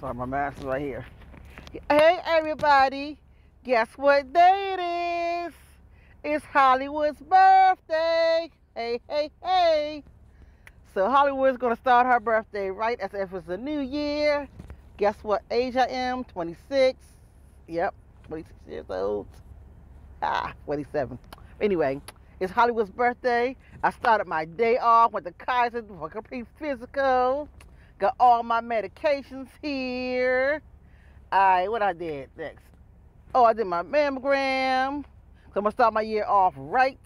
Sorry, my mask is right here. Hey, everybody. Guess what day it is? It's Hollywood's birthday. Hey, hey, hey. So Hollywood's going to start her birthday right as if it's a new year. Guess what age I am? 26. Yep, 26 years old. Ah, 27. Anyway, it's Hollywood's birthday. I started my day off with the Kaiser for complete physical. Got all my medications here. Alright, what I did next? Oh, I did my mammogram. So I'm gonna start my year off right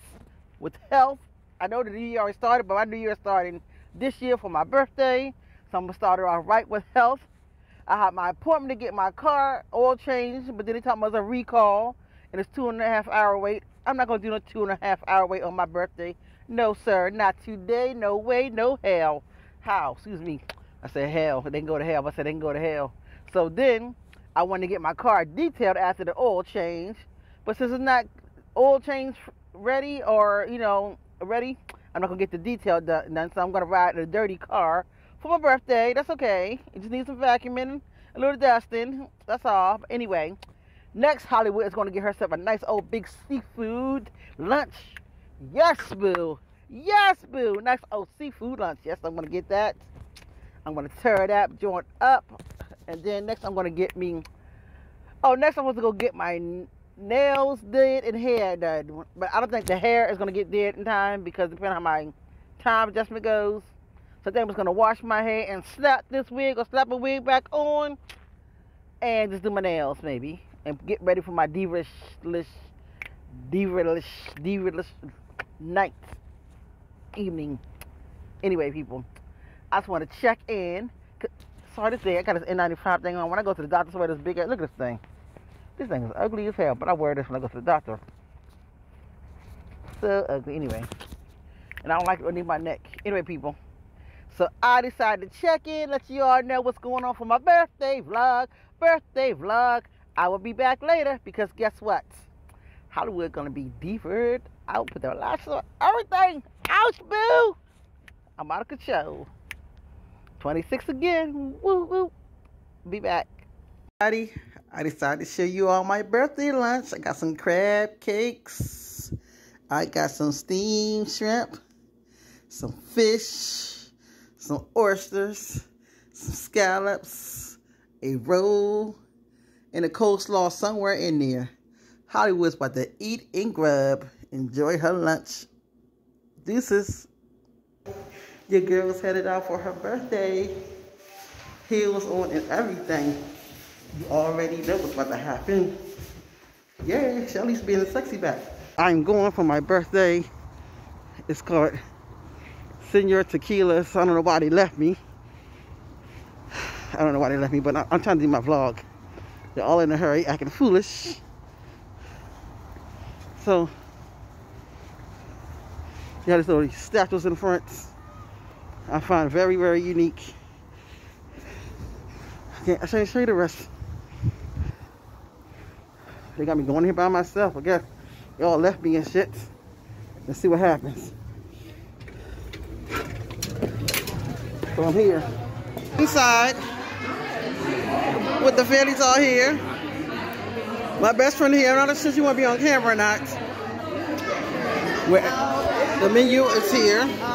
with health. I know the new year already started, but my new year starting this year for my birthday. So I'm gonna start it off right with health. I had my appointment to get my car oil changed, but then they it was a recall and it's two and a half hour wait. I'm not gonna do no two and a half hour wait on my birthday. No, sir, not today. No way, no hell. How? Excuse me. I said, hell. They can go to hell. I said, they can go to hell. So then I wanted to get my car detailed after the oil change. But since it's not oil change ready or, you know, ready, I'm not going to get the detail done. So I'm going to ride in a dirty car for my birthday. That's okay. It just needs some vacuuming, a little dusting. That's all. But anyway, next Hollywood is going to get herself a nice old big seafood lunch. Yes, boo. Yes, boo. Nice old seafood lunch. Yes, I'm going to get that. I'm to tear that joint up. And then next I'm to get me... Oh, next I'm going to go get my nails did and hair done. But I don't think the hair is to get did in time because depending on how my time adjustment goes. So I was going to wash my hair and slap this wig or slap a wig back on. And just do my nails maybe. And get ready for my diva-lish, diva-lish, diva-lish night, evening. Anyway, people. I just want to check in. Sorry to say, I got this N95 thing on. When I go to the doctor, I wear this big, look at this thing. This thing is ugly as hell, but I wear this when I go to the doctor. So ugly, anyway. And I don't like it underneath my neck. Anyway, people. So I decided to check in, let you all know what's going on for my birthday vlog. Birthday vlog. I will be back later because guess what? Hollywood gonna be deferred out with their lights on everything. Ouch, boo! I'm out of control. 26 again. Woo woo. Be back. I decided to show you all my birthday lunch. I got some crab cakes. I got some steamed shrimp, some fish, some oysters, some scallops, a roll, and a coleslaw somewhere in there. Hollywood's about to eat and grub. Enjoy her lunch. Deuces. Your girl's headed out for her birthday. Heels on and everything. You already know what's about to happen. Yeah, Shelly's being a sexy back. I'm going for my birthday. It's called Senor Tequila. So I don't know why they left me. I don't know why they left me, but I'm trying to do my vlog. They're all in a hurry, acting foolish. So, yeah, there's little statues in front. I find very, very unique. Okay, I can't show you the rest. They got me going here by myself. I guess y'all left me and shit. Let's see what happens. So I'm here. Inside. With the families all here. My best friend here. I'm not sure she want to be on camera or not. Where the menu is here.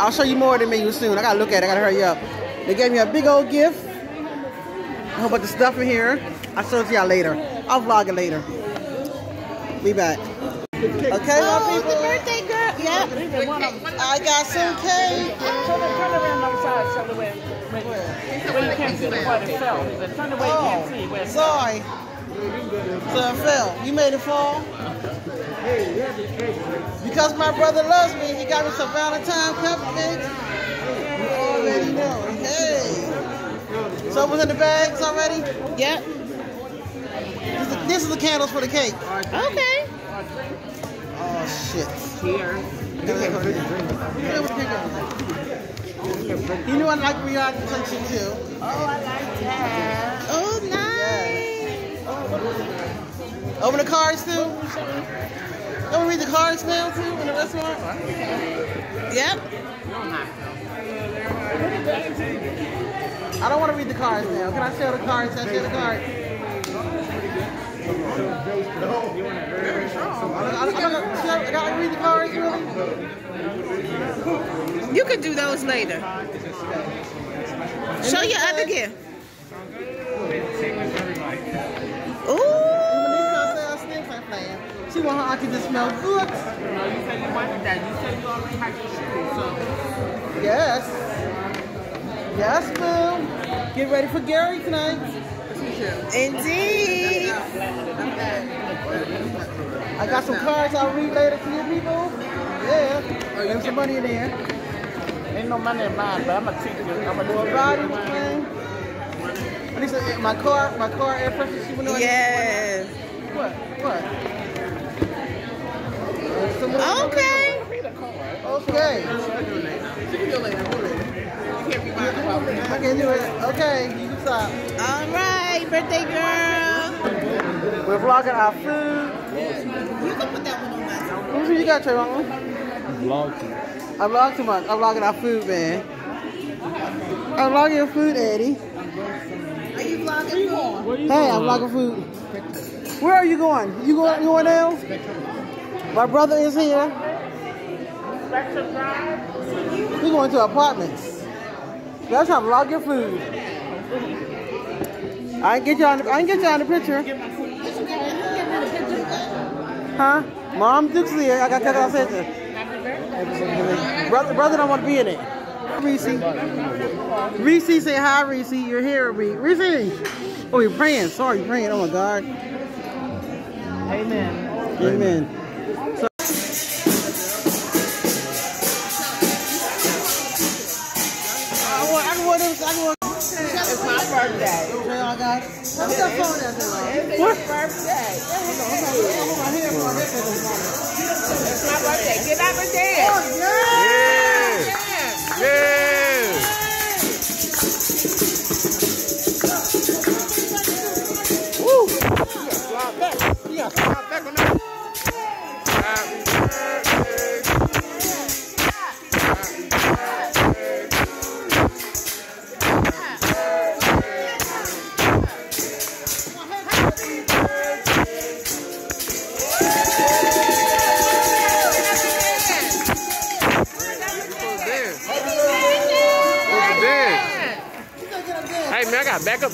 I'll show you more of the menu soon. I gotta look at it. I gotta hurry up. They gave me a big old gift. A whole bunch of stuff in here. I'll show it to y'all later. I'll vlog it later. Be back. Okay, oh, my birthday girl. Yeah. I got some cake. Turn, around on the side so the way where you can't see the part it fell. Turn the way you can't see where it fell. Sorry. So it fell. You made it fall? Because my brother loves me, he got me some Valentine cupcakes. You already know. Hey. So was in the bags already? Yep. This is, this is the candles for the cake. Okay. Oh, shit. Here. You know I like reality attention too. Oh, I like that. Oh, nice. Open the cards too. Don't we read the cards now too in the restaurant? Yep. I don't want to read the cards now. Can I show the cards? Can I show the cards? Gotta read the cards, really? You could do those later. Show your other gift. She want her auntie to smell good. No, you said you wanted that. You said you already had your shoes, so. Yes. Yes, boo. Get ready for Gary tonight. Indeed. I got some cards I'll read later to you people. Yeah. Oh, There's some money in there. Ain't no money in mine, but I'm gonna treat you. I'm gonna do a body thing. At least my car, my car air pressure. She went on. Yes. What? What? Some more- Okay. Okay. I can do it. Okay, you can stop. All right, birthday girl. We're vlogging our food. You can put that one on my. What you got, Trayvon? I vlog too much. I'm vlogging our food, man. I'm vlogging your food, Eddie. Are you vlogging? Hey, I'm vlogging food. Where are you going? You going, you going down? My brother is here. We're going to apartments. That's how I vlog your food. I can get you on. The, I can get you on the picture. Huh? Mom Duke's here. I got to out picture. Brother, brother don't want to be in it. Reese. Reese, say hi, Reese. You're here, Reese. Reese. Oh, you're praying. Sorry, you're praying. Oh my God. Amen. Amen. There? It's my birthday. It's my birthday. Get up and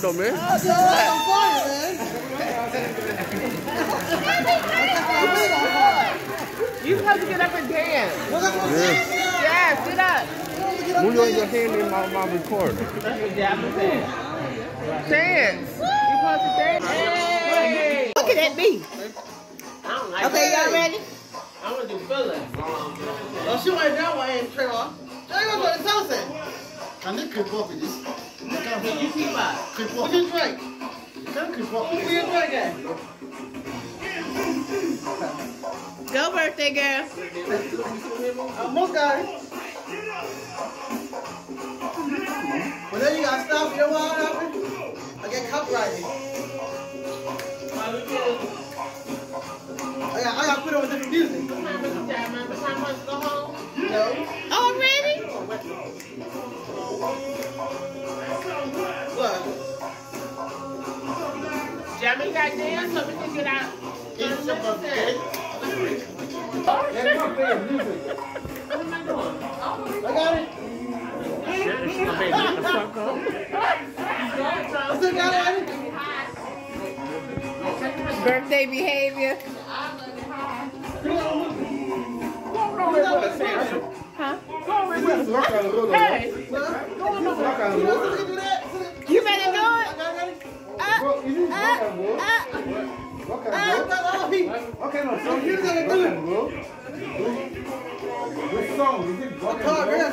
got backup though, man. You supposed to get up and dance. Yes, get up. Move your, your hand in my, my recorder. Get up and dance. Dance. You supposed to dance. Hey. Look at that me. Okay, y'all ready? I want to do feelings. Oh, she went down one and Trayvon. Trayvon got the toast Can they creep up with this? You keep up. Creep What up. you drink? Can creep up What with you this? Go, birthday girl. Almost got it. Well, then you got to stop your wild happen. I get copyrighted. I got, oh, I got to put on different music. No. Already? What? Jamie got dance so we can get out. It's your birthday. Oh, shit. I got it. I still got it. Birthday behavior. Hey. You want to do that? You ready to do it? I got it. Uh, uh, I got all people. Okay, no, so You gotta do it. bro. Which song? Is it Oh, girl,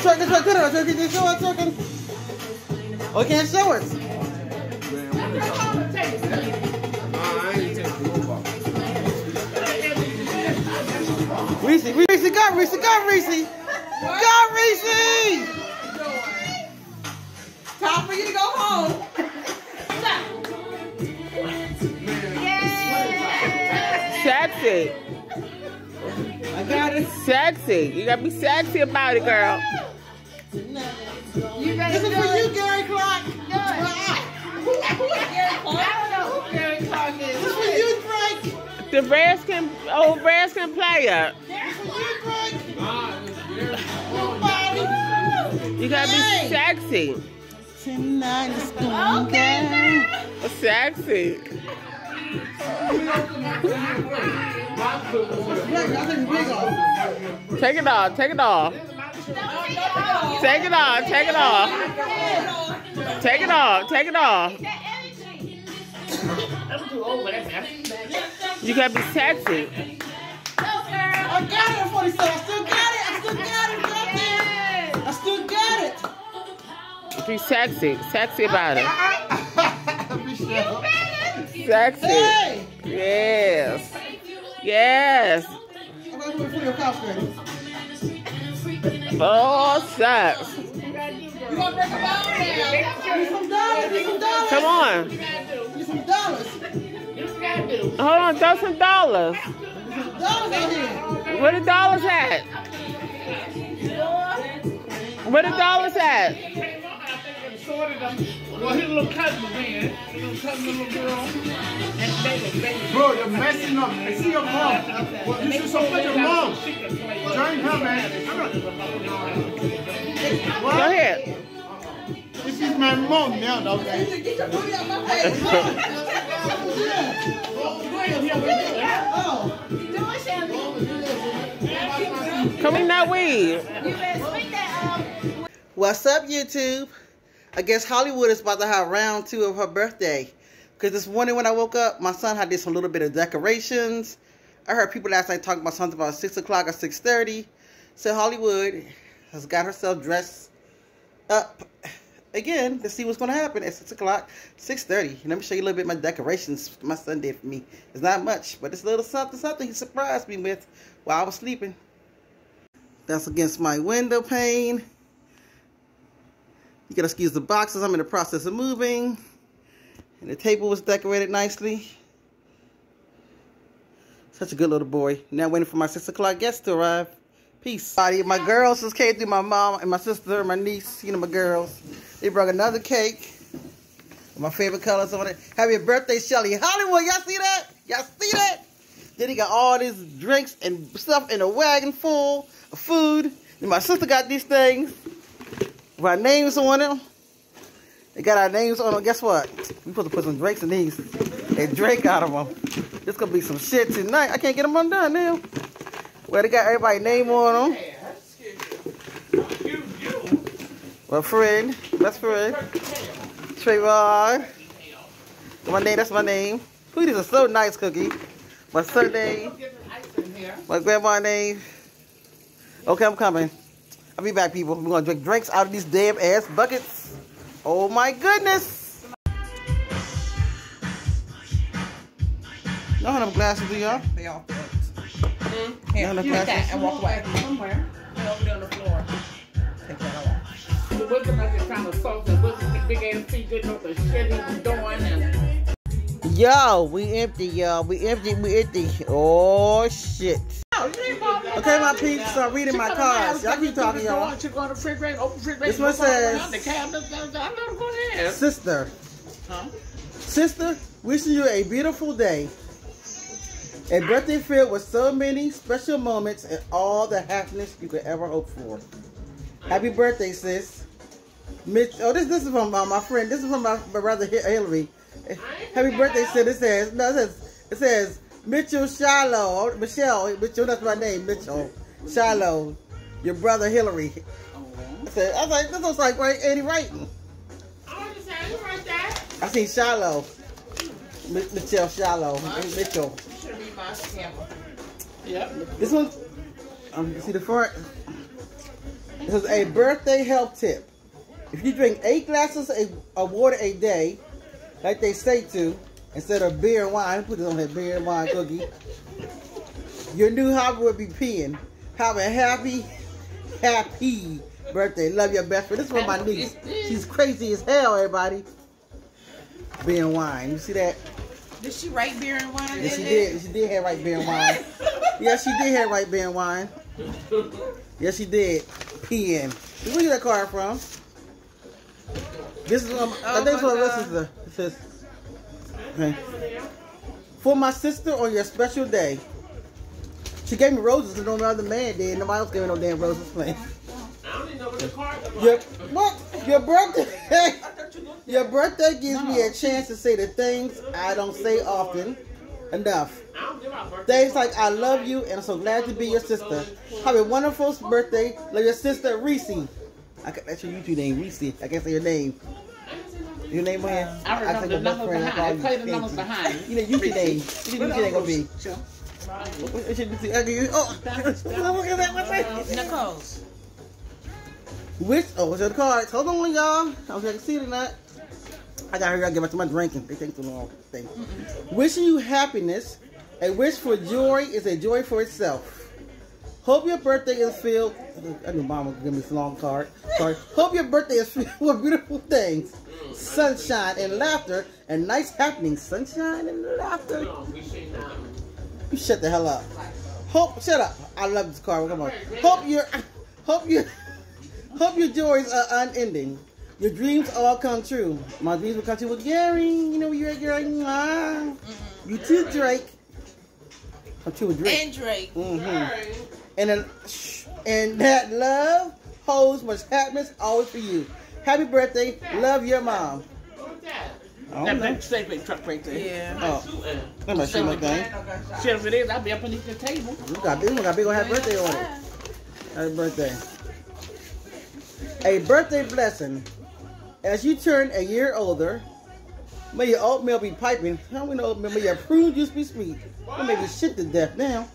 This one, this one, this one, this one, this one, this one. Oh, can't show us. Reese, Reese, go, Reese, go, Reese. Go, Reese. Time for you to go home. That's it. Sexy. You gotta be sexy about it, girl. You ready This is for you. Gary Clark. I don't know who Gary Clark is. This is for you, Drake. The Redskin, old Redskin player. This is for you, Drake. You gotta be sexy. Tonight is going Okay, down. Sexy. Take it off. Take it off. Take it off. Take it off. Take it off. Take it off. You gotta be sexy. I got it at 47. I still got it. I still. Got it. I still got it. Be sexy. Sexy about it. Sexy. Hey! Yes. Yes. Oh, sex. Come on. Hold on. Throw some dollars. Where the dollars at? Where the dollars at? Well, his little cousin was in. His little cousin, the little girl. And they was baby. Bro, you're messing up. I see your mom. Well, you should support your mom. Join her, man. Go ahead. This is my mom now, dog. Get your booty out my face. Oh. Come in that weed. What's up, YouTube? I guess Hollywood is about to have round two of her birthday. Because this morning when I woke up, my son had did some little bit of decorations. I heard people last night talking about something about 6 o'clock or 6.30. So Hollywood has got herself dressed up again to see what's going to happen at 6 o'clock, 6.30. Let me show you a little bit my decorations my son did for me. It's not much, but it's a little something, something he surprised me with while I was sleeping. That's against my window pane. You gotta excuse the boxes. I'm in the process of moving. And the table was decorated nicely. Such a good little boy. Now waiting for my six o'clock guests to arrive. Peace. My girls just came through my mom and my sister and my niece. You know my girls. They brought another cake. My favorite colors on it. Happy birthday, Shelly. Hollywood, y'all see that? Y'all see that? Then he got all these drinks and stuff in a wagon full of food. And my sister got these things with our names on them. They got our names on them. Guess what? We supposed to put some drinks in these and drink out of them. This gonna be some shit tonight. I can't get them undone now. Well, they got everybody's name on them. My friend, best friend, Trayvon. My name, that's my name. Cookies are so nice, Cookie. My son name, my grandma name. Okay, I'm coming. I'll be back, people. We're gonna drink drinks out of these damn ass buckets. Oh my goodness. Y'all have them glasses, do y'all? They all fucked. Mm-hmm. Y'all have You take that glasses? and walk away. Somewhere. Over there on the floor. Take that off. The wisdom is trying to solve the wisdom, the big ass feet didn't know the shit he was doing. And Yo, we empty, y'all. We empty, we empty. Oh shit. Okay, my peeps, start reading my cards. Y'all keep talking, y'all. She go in the open the. This one says- The cabinet, I know, go ahead. Sister. Huh? Sister, wishing you a beautiful day. A birthday filled with so many special moments and all the happiness you could ever hope for. Happy birthday, sis. Mitch, oh, this this is from uh, my friend. This is from my, my brother Hi- Hillary. Happy birthday, sis. It says no. It says it says Mitchell Shiloh. Michelle Mitchell. That's my name, Mitchell Shiloh. Your brother Hillary. I said I was like this looks like right Eddie writing. I understand, you right there. I seen Shiloh. Mi- Michelle Shiloh. Mitchell. Should be my. Yep. This one, um, you see the front? This is a birthday health tip. If you drink eight glasses of of water a day, like they say to, instead of beer and wine, put it on that beer and wine cookie. Your new hobby would be peeing. Have a happy, happy birthday. Love your best friend. This is for my niece. She's crazy as hell, everybody. Beer and wine. You see that? Did she write beer and wine? Yes, she did. She did have right beer and wine. Yes, she did have right beer and wine. Yes, she did. Peeing. Where you get that card from? This is um, I Oh think it's my what this is. The, it says, okay. For my sister on your special day. She gave me roses and no other man did. Nobody else gave me no damn roses. Man. I don't even know what the card is Your, what? Your birthday? Your birthday gives me a chance to say the things I don't say often enough. I don't give out birthday Things like I love you and I'm so glad to be your sister. Have a wonderful birthday. Love your sister Reese. I can, that's your YouTube name, Reese. I can't say your name. Your name on here? I remember say the my best numbers friend, I behind. Play the Casey. numbers behind. You know YouTube name. What your YouTube name gonna be? What what your YouTube? okay, Oh, look at that. What's that? Nicole's. Which? Oh, what's the cards? Hold on, y'all. I don't know if I can see it or not. I gotta hurry up, get back to my drinking. They take too long. Thing. Wishing you happiness. A wish for joy is a joy for itself. Hope your birthday is filled. I knew mom would give me this long card. Sorry. Hope your birthday is filled with beautiful things, sunshine and laughter, and nice happenings. Sunshine and laughter. No, we should not. You shut the hell up. Hope, shut up. I love this card. Come on. Hope your, hope your, hope your joys are unending. Your dreams all come true. My dreams will come true with Gary. You know where you're at, Gary. Mwah. You too, Drake. Come true with Drake. And Drake. Mm-hmm. And then, and that love holds much happiness always for you. Happy birthday. Love your mom. What's that? I That big safety truck right there. Yeah. Oh, Shooting. that might shoot my thing. Shit, if it is, I'll be up underneath the table. You got this one got big old happy birthday on it. Happy birthday. A birthday blessing. As you turn a year older, may your oatmeal be piping. How we know oatmeal? May your prune juice be sweet. Don't make me shit to death now.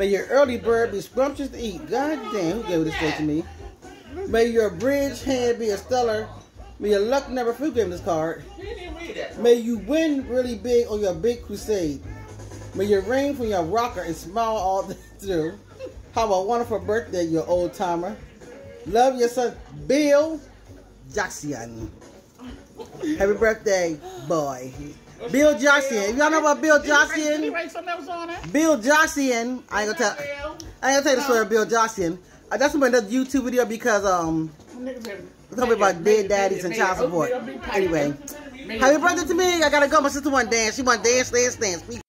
May your early bird be scrumptious to eat. God damn, who gave this thing to me? May your bridge hand be a stellar. May your luck never. Who gave this card? May you win really big on your big crusade. May you ring from your rocker and smile all through. Have a wonderful birthday, you old timer. Love your son, Bill Jackson. Happy birthday, boy. Bill Jackson. Y'all know about Bill Did he Jackson? write something else on it? Bill Jackson. I ain't gonna tell. I ain't gonna tell you the story of Bill Jackson. Uh, that's another YouTube video because um, be about dead daddies and child support. Anyway, happy birthday to me. I gotta go. My sister want to dance. She want to dance, dance, dance.